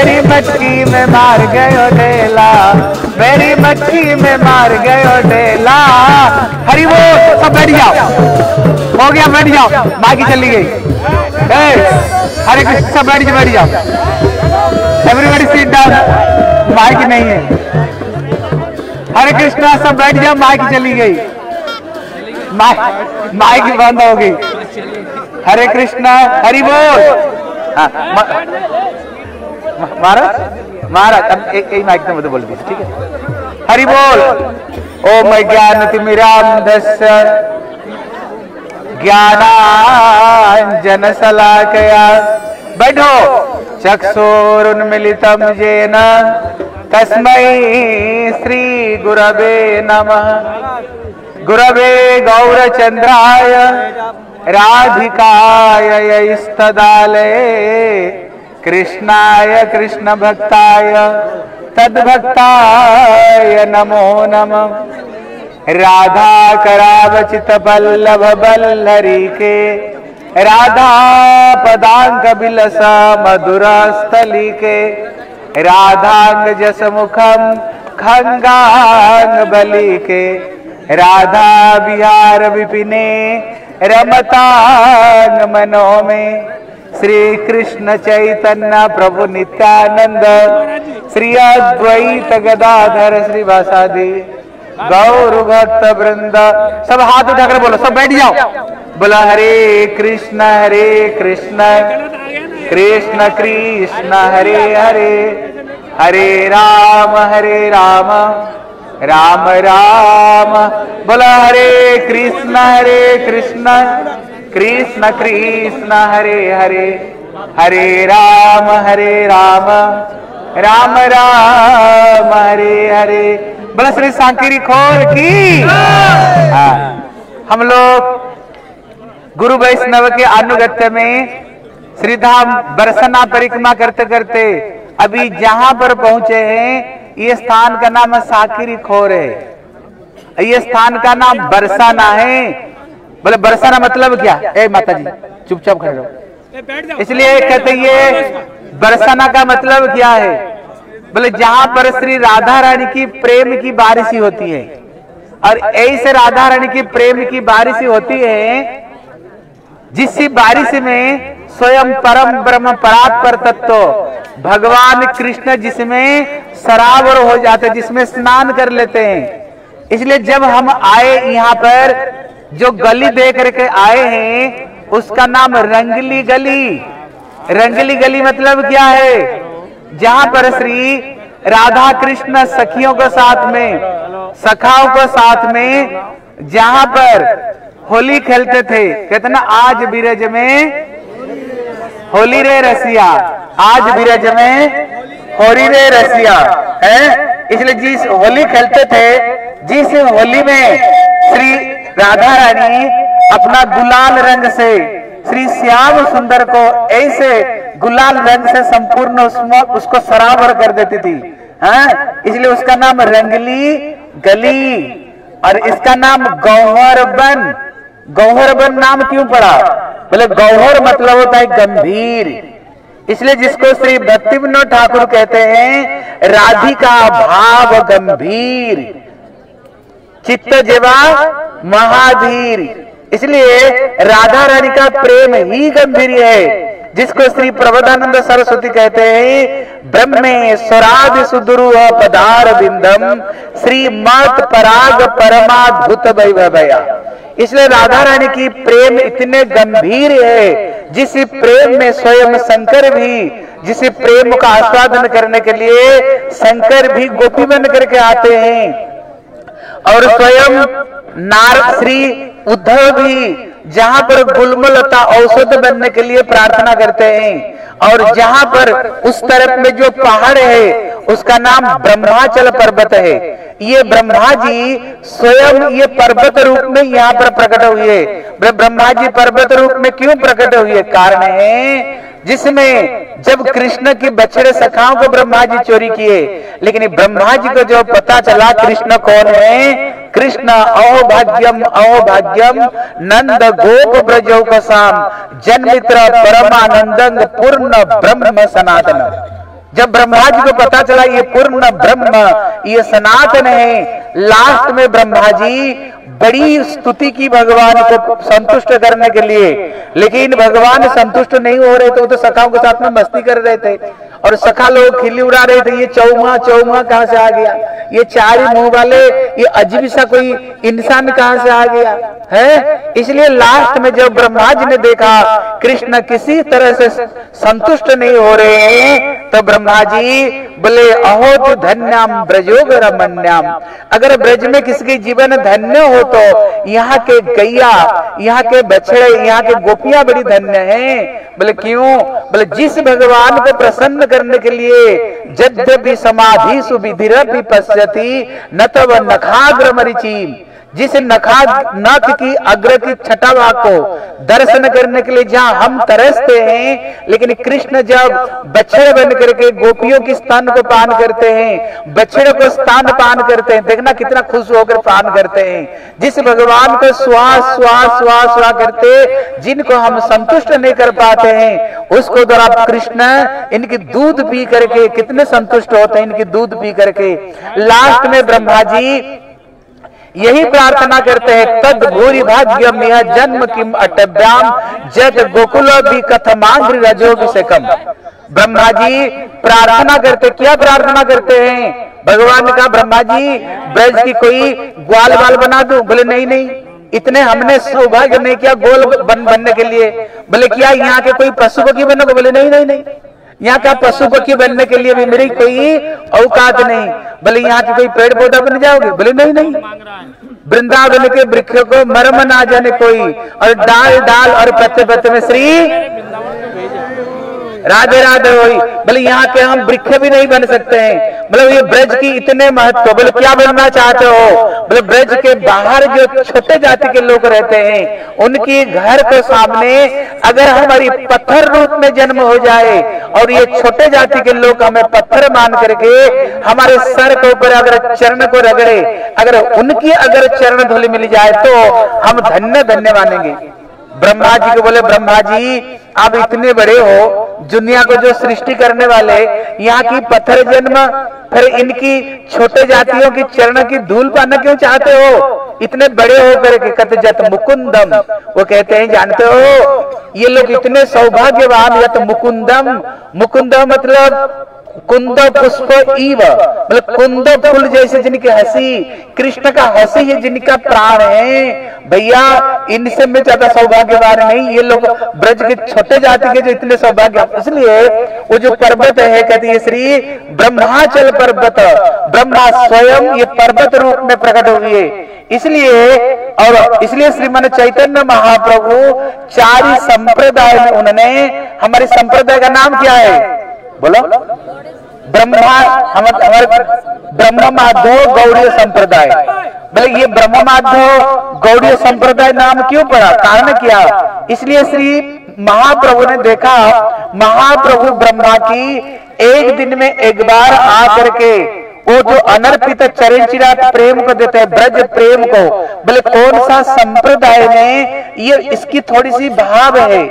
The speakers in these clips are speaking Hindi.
मेरी मटकी में मार गयो ढेला। मेरी मटकी में मार गयो ढेला। हरी वो सब बैठ जाओ। हो गया बैठ जाओ। बाकी चली गई। हरे कृष्ण सब बैठ जाओ बैठ जाओ। एवरीबडी सीट डाउन माइक नहीं है। हरे कृष्णा सब बैठ जाओ माइक चली गई। माइक बंद हो गई। हरे कृष्णा हरि बोल। हाँ, महाराज? महाराज, अब एक एक माइक में बोल दीजिए, ठीक है? हरि बोल। ओम ज्ञान तिमिरांधस्य ज्ञानांजन शलाकया बैठो। चक्षुरुन्मिलितं येन। तस्मै श्री गुरवे नमः। गुरवे गौरचन्द्राय। राधिकाय यैस्तदालये कृष्णाय कृष्णभक्ताय तद्भक्ताय नमो नमः। राधा करावचित बल्लभ बल्लरी के राधा पदांक बिलस मधुरा स्थली के राधांग जस मुखम खंगांग बली के राधा बिहार विपिने रमतांग मनो में श्री कृष्ण चैतन्य प्रभु नित्यानंद श्री अद्वैत गदाधर श्री वासादि गौर भक्त वृंद सब हाथ उठाकर बोलो, सब बैठ जाओ। बोला, हरे कृष्ण हरे कृष्ण कृष्ण कृष्ण, हरे हरे हरे राम हरे राम राम राम। बोला, हरे कृष्ण हरे कृष्ण कृष्ण कृष्ण हरे हरे हरे राम हरे राम राम राम, हरे हरे। बोला श्री सांकेरी खोर की। हाँ। हम लोग गुरु वैष्णव के अनुगत्य में श्रीधाम बरसना परिक्रमा करते करते अभी जहाँ पर पहुँचे हैं, ये स्थान का नाम साकिरी खोर। है ये स्थान का नाम बरसाना है। बोले, बरसाना मतलब क्या? ए माता जी चुपचाप खड़े रहो। इसलिए कहते ये बरसाना का मतलब क्या है? बोले, जहाँ पर श्री राधा रानी की प्रेम की बारिश होती है, और ऐसे राधा रानी की प्रेम की बारिश होती है, जिस बारिश में स्वयं परम ब्रह्म परात्पर तत्व भगवान कृष्ण जिसमें सरावर हो जाते जिसमें स्नान कर लेते हैं। इसलिए जब हम आए यहाँ पर जो गली देख करके आए हैं, उसका नाम रंगली गली। रंगली गली मतलब क्या है? जहाँ पर श्री राधा कृष्ण सखियों के साथ में, सखाओं के साथ में, जहाँ पर होली खेलते थे। कहते ना आज बीरज में? होली रे रसिया। आज बीरज में होली रे रसिया। है? इसलिए जिस होली खेलते थे, जिस होली में श्री राधा रानी अपना गुलाल रंग से, श्री श्याम सुंदर को ऐसे गुलाल रंग से संपूर्ण उसमें उसको सराबर कर देती थी। हाँ इसलिए उसका नाम रंगली गली और इसका नाम गौहर बन गौहर बन नाम क्यों पड़ा? बोले, गौहर मतलब होता है गंभीर। इसलिए जिसको श्री भक्ति विनोद ठाकुर कहते हैं, राधिका भाव गंभीर। चित्त जेवा महाधीर इसलिए राधा रानी का प्रेम ही गंभीर है, जिसको श्री प्रबोधानंद सरस्वती कहते हैं, ब्रह्मे स्वराज सुदुरु पदार बिंदम, श्री मत पराग परमाद्भुत वैभवया। इसलिए राधा रानी की प्रेम इतने गंभीर है, जिस प्रेम में स्वयं शंकर भी, जिस प्रेम का आस्वादन करने के लिए शंकर भी गोपी बन करके आते हैं। और स्वयं नारद श्री उद्धव भी जहाँ पर गुलमलता औषध बनने के लिए प्रार्थना करते हैं और जहाँ पर उस तरफ़ में जो पहाड़ है उसका नाम ब्रह्माचल पर्वत है। ये ब्रह्मा जी स्वयं ये पर्वत रूप में यहाँ पर प्रकट हुए ब्रह्मा जी पर्वत रूप में क्यों प्रकट हुए कारण है जिसमें जब कृष्ण की बछड़े सखाओं को ब्रह्मा जी चोरी किए, लेकिन ब्रह्मा जी को जो पता चला कृष्ण कौन है, कृष्ण अहोभाग्यम अहोभाग्यम, नंद गोप ब्रज का साम जन्मित्र परमानंद पूर्ण ब्रह्म सनातन जब ब्रह्मा जी को पता चला ये पूर्ण ब्रह्म ये सनातन है लास्ट में ब्रह्मा जी बड़ी स्तुति की भगवान को संतुष्ट करने के लिए। लेकिन भगवान संतुष्ट नहीं हो रहे थे तो, तो सखाओं के साथ में मस्ती कर रहे थे। और सखा लोग खिल्ली उड़ा रहे थे, ये चौमा चौमा कहाँ से आ गया? ये चार मुँह वाले, ये अजीब सा कोई इंसान कहाँ से आ गया? है? इसलिए लास्ट में जब ब्रह्मा जी ने देखा, कृष्ण किसी तरह से संतुष्ट नहीं हो रहे हैं तो ब्रह्मा जी बोले, अहो धन्यम ब्रजोग रमन्याम अगर ब्रज में किसी जीवन धन्य हो तो यहाँ के गैया, यहाँ के बछड़े, यहाँ के गोपियाँ बड़ी धन्य हैं। बोले, क्यों? बोले, जिस भगवान को प्रसन्न करने के लिए जद्यपि समाधि सुविधि पश्यति न तब नखाग्र मरिची जिस नखा नख की अग्र की छठा भाग को दर्शन करने के लिए जहाँ हम तरसते हैं, लेकिन कृष्ण जब बछड़े बन करके गोपियों की स्थान को पान करते हैं, बछड़े को स्थान पान करते हैं, देखना कितना खुश होकर पान करते हैं। जिस भगवान को श्वास श्वास श्वास श्वास करते जिनको हम संतुष्ट नहीं कर पाते हैं, उसको द्वारा कृष्ण, इनकी दूध पी करके कितने संतुष्ट होते हैं, इनकी दूध पी करके। लास्ट में ब्रह्मा जी यही प्रार्थना करते हैं तद भूरी भाग्यम, यह जन्म किम अटभ्याम जग गोकुल से कम। ब्रह्मा जी, प्रार्थना करते, क्या प्रार्थना करते हैं? भगवान ने कहा, ब्रह्मा जी, ब्रज की कोई ग्वाल बाल बना दू? बोले, नहीं नहीं, इतने हमने सौभाग्य नहीं किया गोल बन, बनने के लिए। बोले, क्या यहाँ के कोई पशु पक्षी बनने बोले, नहीं नहीं नहीं। यहाँ का पशु पक्षी बनने के लिए भी मेरी कोई औकात नहीं? बोले यहाँ के कोई पेड़ पौधा बन जाओगे बोले नहीं नहीं। वृंदावन के वृक्ष को मरम ना जाने कोई। और डाल डाल और पत्ते पत्ते में श्री राधे राधे वही बोले यहाँ के हम वृक्ष भी नहीं बन सकते हैं। मतलब ये ब्रज की इतने महत्व बोले क्या बनना चाहते हो? बोले ब्रज के बाहर जो छोटे जाति के लोग रहते हैं, उनकी घर के सामने अगर हमारी पत्थर रूप में जन्म हो जाए और ये छोटे जाति के लोग हमें पत्थर मान करके हमारे सर के ऊपर अगर चरण को रगड़े, अगर उनकी अगर चरण धूलि मिल जाए तो हम धन्य धन्य मानेंगे। ब्रह्मा जी को बोले, ब्रह्मा जी, आप इतने बड़े हो दुनिया को जो सृष्टि करने वाले, यहाँ की पत्थर जन्म, फिर इनकी छोटे जातियों की चरण की धूल पाना क्यों चाहते हो? इतने बड़े होकर के कत जत मुकुंदम। वो कहते हैं, जानते हो, ये लोग इतने सौभाग्यवान, यत मुकुंदम। मुकुंदम मतलब कुंद पुष्प ईव मतलब कुंद फूल जैसे जिनकी हँसी, कृष्ण का हँसी है, जिनका प्राण है। भैया, इनसे में ज़्यादा सौभाग्यवान नहीं, ये लोग ब्रज के छोटे जाति के जो इतने सौभाग्य, इसलिए वो जो पर्वत है, कहते हैं श्री ब्रह्माचल पर्वत, ब्रह्मा स्वयं ये पर्वत रूप में प्रकट हुए इसलिए, और इसलिए श्रीमान चैतन्य महाप्रभु, चार संप्रदाय में उन्होंने, हमारे संप्रदाय का नाम क्या है? बोलो। ब्रह्मा हमारे ब्रह्म माधव गौड़ी संप्रदाय। बोले, ये ब्रह्म माधव गौड़ी संप्रदाय नाम क्यों पड़ा? कारण क्या? इसलिए श्री महाप्रभु ने देखा, महाप्रभु ब्रह्मा की एक दिन में एक बार आकर के वो जो अनर्पित चरण चिरात प्रेम को देते हैं, ब्रज प्रेम को, बोले, कौन सा संप्रदाय में ये इसकी थोड़ी सी भाव है?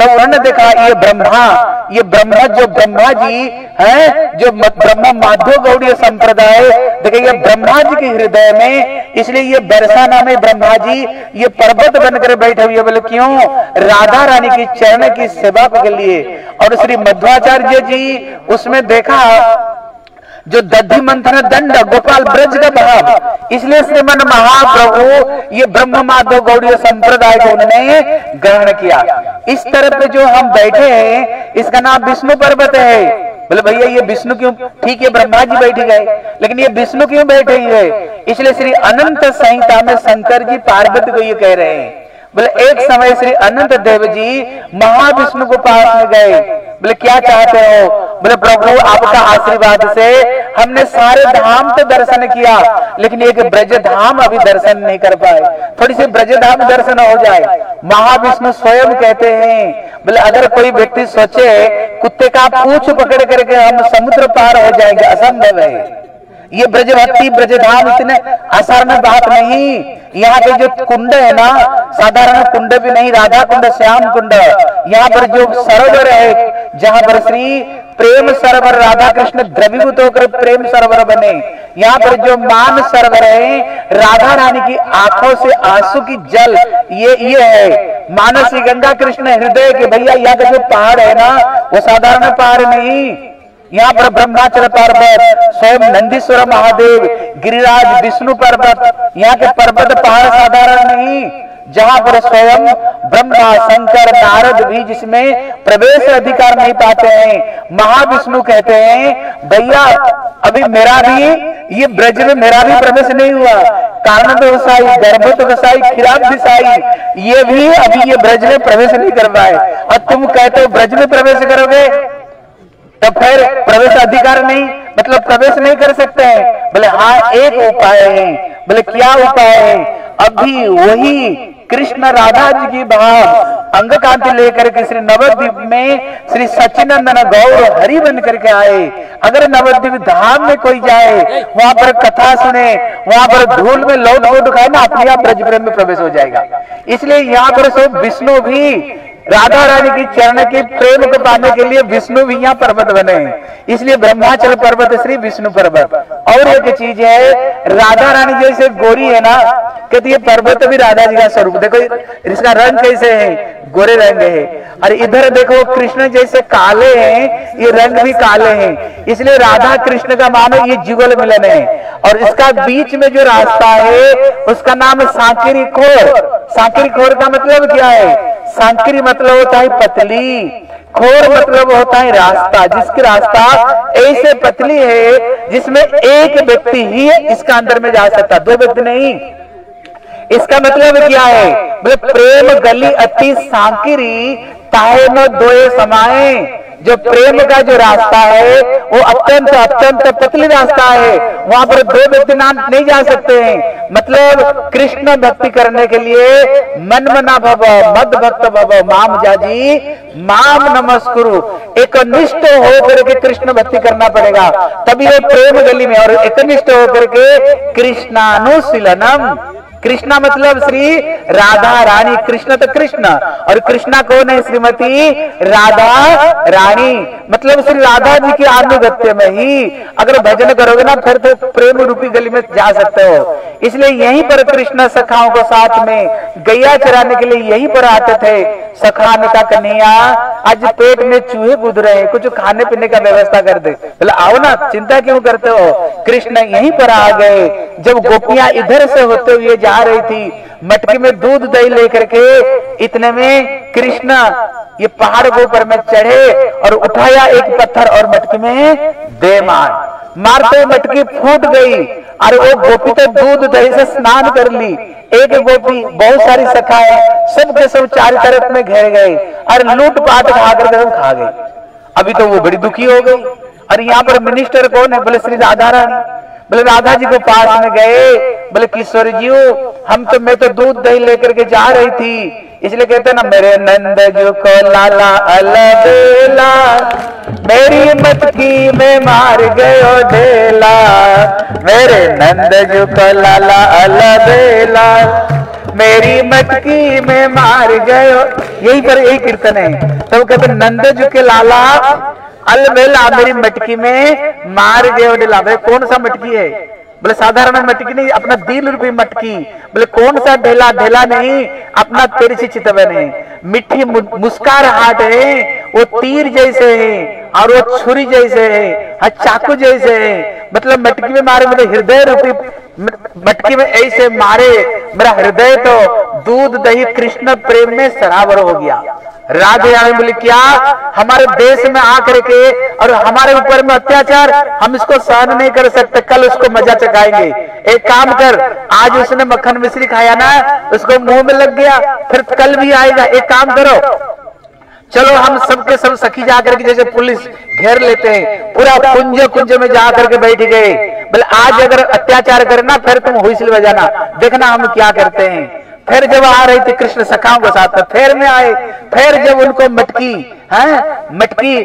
तब तो उन्होंने देखा, ये ब्रह्मा ये ब्रह्मा जो ब्रह्मा जी है, जो ब्रह्मा माधव गौड़ी संप्रदाय, देखिए ये ब्रह्मा जी के हृदय में, इसलिए ये बरसा नाम है ब्रह्मा जी, ये पर्वत बनकर बैठे हुए बोले, क्यों? राधा रानी की चरण की सेवा के लिए। और श्री मध्वाचार्य जी, उसमें देखा जो दधि मंथन दंड, गोपाल ब्रज का भाव इसलिए श्रीमन महाप्रभु, ये ब्रह्म माधव गौड़ी संप्रदाय को उन्होंने ग्रहण किया। इस तरह पे जो हम बैठे हैं, इसका नाम विष्णु पर्वत है। बोले, भैया, ये विष्णु क्यों ठीक है ब्रह्मा जी बैठ गए, लेकिन ये विष्णु क्यों बैठे हुए इसलिए श्री अनंत संहिता में शंकर जी पार्वती को ये कह रहे हैं। बोले, एक समय श्री अनंत देव जी महाविष्णु को पास में गए। बोले, क्या चाहते हो? बोले, प्रभु, आपका आशीर्वाद से हमने सारे धाम तो दर्शन किया, लेकिन एक ब्रज धाम अभी दर्शन नहीं कर पाए। थोड़ी सी ब्रज धाम दर्शन हो जाए। महाविष्णु स्वयं कहते हैं, बोले, अगर कोई व्यक्ति सोचे, कुत्ते का पूछ पकड़ करके हम समुद्र पार हो जाएँगे, असंभव है। ये ब्रज भक्ति ब्रज धाम इतने आसार बात नहीं। यहाँ के जो कुंड है ना, साधारण कुंड भी नहीं, राधा कुंड, श्याम कुंड। यहाँ पर जो सरोवर है, जहाँ पर श्री प्रेम सरोवर राधा कृष्ण द्रवीभूत होकर प्रेम सरोवर बने। यहाँ पर जो मान सरोवर है, राधा रानी की आँखों से आँसू की जल, ये ये है। मानसी गंगा कृष्ण हृदय के भैया, यहाँ का जो पहाड़ है ना, वो साधारण पहाड़ नहीं। यहाँ पर ब्रह्माचल पर्वत, स्वयं नंदीश्वर महादेव, गिरिराज विष्णु पर्वत, यहाँ के पर्वत पहाड़ साधारण नहीं। जहाँ पर स्वयं ब्रह्मा, शंकर, नारद भी जिसमें प्रवेश अधिकार नहीं पाते हैं, महाविष्णु कहते हैं, भैया, अभी मेरा भी, ये ब्रज में मेरा भी प्रवेश नहीं हुआ। कारण व्यवसायी गर्भ व्यवसायी खिराब दिशाई। ये भी, अभी ये ब्रज में प्रवेश नहीं कर पाए। और तुम कहते हो ब्रज में प्रवेश करोगे तो फिर प्रवेश अधिकार नहीं मतलब प्रवेश नहीं कर सकते हैं। बोले हाँ एक उपाय है। बोले, क्या उपाय है? अभी वही कृष्ण राधा जी की भाव अंग कांति लेकर के श्री नवद्वीप में श्री सचिनंदन गौर हरि बन करके आए। अगर नवद्वीप धाम में कोई जाए, वहाँ पर कथा सुने, वहाँ पर धूल में लौट लौट खाए ना, अपने आप ब्रज प्रेम में प्रवेश हो जाएगा। इसलिए यहाँ पर सब विष्णु भी, राधा रानी की चरण के प्रेम को पाने के लिए विष्णु भी यहाँ पर्वत बने। इसलिए ब्रह्माचल पर्वत श्री विष्णु पर्वत। और एक चीज़ है, राधा रानी जैसे गोरी है ना कहती है, पर्वत भी राधा जी का स्वरूप। देखो, इसका रंग कैसे है? गोरे रंग है। और इधर देखो, कृष्ण जैसे काले हैं, ये रंग भी काले हैं। इसलिए राधा कृष्ण का मानो ये जुगल मिलन है। और इसका बीच में जो रास्ता है, उसका नाम सांकिरी खोर। सांकिरी खोर का मतलब क्या है? सांकिरी मतलब होता है पतली। खोर मतलब होता है रास्ता। जिसकी रास्ता ऐसे पतली है, जिसमें एक व्यक्ति ही इसका अंदर में जा सकता। दो व्यक्ति नहीं। इसका मतलब क्या है? बोले प्रेम गली अति सांकिरी, ताहे न दोए समाए जो प्रेम का जो रास्ता है, वो अत्यंत अत्यंत पतली रास्ता है। वहाँ पर दो व्यक्ति नाम नहीं जा सकते हैं। मतलब कृष्ण भक्ति करने के लिए मन मना भव, मद भक्त भव, माम जाजी, माम नमस्कुरु। एक निष्ठ होकर के कृष्ण भक्ति करना पड़ेगा। तभी वो प्रेम गली में और एक निष्ठ होकर के कृष्णानुशीलनम। कृष्णा मतलब श्री राधा रानी, कृष्ण तो कृष्ण। और कृष्णा कौन है श्रीमती? राधा रानी। मतलब श्री राधा जी की आनुगत्य में ही अगर भजन करोगे ना, फिर तो प्रेम रूपी गली में जा सकते हो। इसलिए यहीं पर कृष्ण सखाओं को साथ में गैया चराने के लिए यहीं पर आते थे। सखा ने कहा कन्हैया आज पेट में चूहे कूद रहे हैं, कुछ खाने पीने का व्यवस्था कर दे। बोला, आओ ना, चिंता क्यों करते हो? कृष्ण यहीं पर आ गए। जब गोपियाँ इधर से होते हुए जा रही थी, मटके में दूध दही लेकर के इतने में कृष्ण, ये पहाड़ के ऊपर में चढ़े और उठाया एक पत्थर और मटकी में दे मार। मारते मटकी फूट गई और वो गोपी तो दूध दही से स्नान कर ली। एक गोपी, बहुत सारी सखाए, सब के सब चार तरफ़ में घेर गए और लूट पाट खा कर खा गए। अभी तो वो बड़ी दुखी हो गई। और यहाँ पर मिनिस्टर कौन है? बोले श्री राधा रानी। बोले, राधा जी को पास में गए। बोले, किशोर जी हम तो मैं तो दूध दही लेकर के जा रही थी। इसलिए कहते ना, मेरे नंद जो को लाला अलबेला, मेरी मटकी में मार गयो ढेला। मेरे नंद जो को लाला अलबेला, मेरी मटकी में मार गयो। यही पर यही कीर्तन है। तो कहते नंद जो के लाला अलबेला, मेरी मटकी में मार गयो ढेला। भाई कौन सा मटकी है? बोले, साधारण मटकी नहीं, अपना दिल रूपी मटकी। बोले, कौन सा ढेला? ढेला नहीं, अपना तिरछी चितवन है। मिट्टी मुस्कार हाट है, वो तीर जैसे है, और वो छुरी जैसे है हाँ चाकू जैसे है। मतलब मटकी में मारे मतलब हृदय रूपी मटकी में ऐसे मारे, मेरा हृदय तो दूध दही कृष्ण प्रेम में सरावर हो गया। राधे रानी बोली, क्या हमारे देश में आकर के और हमारे ऊपर में अत्याचार, हम इसको सहन नहीं कर सकते, कल उसको मज़ा चकाएँगे एक काम कर, आज उसने मक्खन मिश्री खाया ना, उसको मुँह में लग गया, फिर कल भी आएगा। एक काम करो, चलो हम सबके सब सखी जाकर के जैसे पुलिस घेर लेते हैं, पूरा कुंज कुंज में जाकर के बैठ गए। बोले, आज अगर अत्याचार करना, फिर तुम हुईसिल बजाना, देखना हम क्या करते हैं। फिर जब आ रही थी कृष्ण सखाओं के साथ में फिर में आए फिर जब उनको मटकी, है, मटकी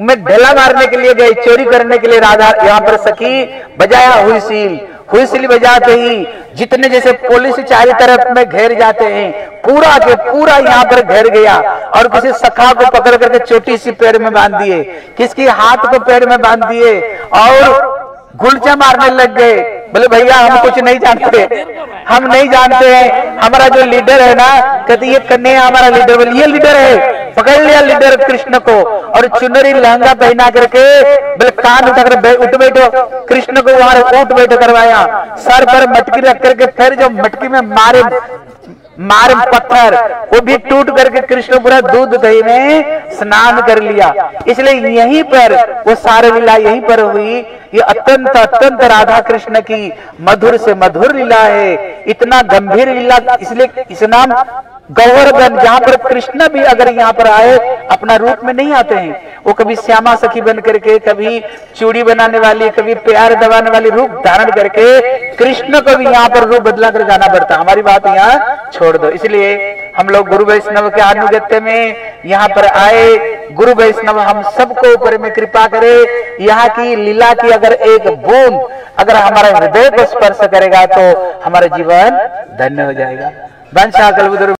में ढेला मारने के लिए गए चोरी करने के लिए राधा, यहाँ पर सखी बजाया हुई सील हुइसिल बजाते ही जितने जैसे पुलिस चारों तरफ़ में घेर जाते हैं, पूरा के पूरा यहाँ पर घेर गया, और किसी सखा को पकड़ करके छोटी सी पेड़ में बाँध दिए, किसकी हाथ को पेड़ में बाँध दिए, और गुलचा मारने लग गए। बोले, भैया, हम कुछ नहीं जानते। हम नहीं जानते। हैं हमारा जो लीडर है ना, कहते, ये कन्या हमारा लीडर बोले, ये लीडर है। पकड़ लिया लीडर कृष्ण को। और चुनरी लहंगा पहना करके, बोले, कान उठा कर उठ बैठो। कृष्ण को वहाँ उठ बैठो करवाया। सर पर मटकी रख करके फिर जो मटकी में मारे मार पत्थर, वो भी टूट करके कृष्ण पूरा दूध दही में स्नान कर लिया। इसलिए यहीं पर, वो सारे लीला यहीं पर हुई। ये अत्यंत अत्यंत राधा कृष्ण की मधुर से मधुर लीला है। इतना गंभीर लीला, इसलिए इस नाम गौरगन जहाँ पर कृष्ण भी अगर यहाँ पर आए, अपना रूप में नहीं आते हैं। वो कभी श्यामा सखी बन करके, कभी चूड़ी बनाने वाली, कभी प्यार दबाने वाली रूप धारण करके कृष्ण को भी यहाँ पर रूप बदला कर जाना पड़ता। हमारी बात यहाँ छोड़ दो। इसलिए हम लोग गुरु वैष्णव के आनुगत्य में यहाँ पर आए। गुरु वैष्णव, हम सबको ऊपर में कृपा करे। यहाँ की लीला की अगर एक बूंद अगर हमारा हृदय को स्पर्श करेगा तो हमारा जीवन धन्य हो जाएगा। वंशा कल्पद्र